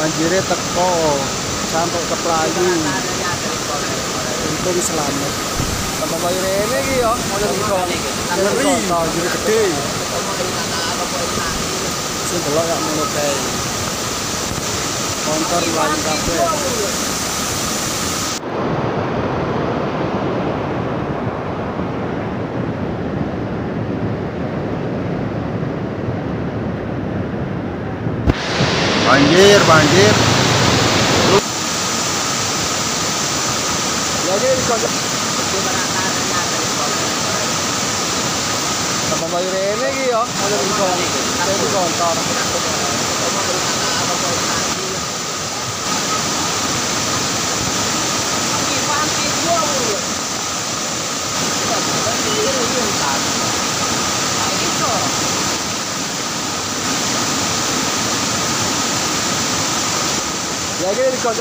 banjirnya teko sampai ke Pelayu untung selamat. Tambah bayar ini ya, mau jadi kok. ngeri. Banjir gede. Sing delok ya ngono kae motor lain kabeh Banjir, banjir. Jadi Nakamayroon na giyo. Ano yung kontor? Ano yung kontor? Nereye kadar?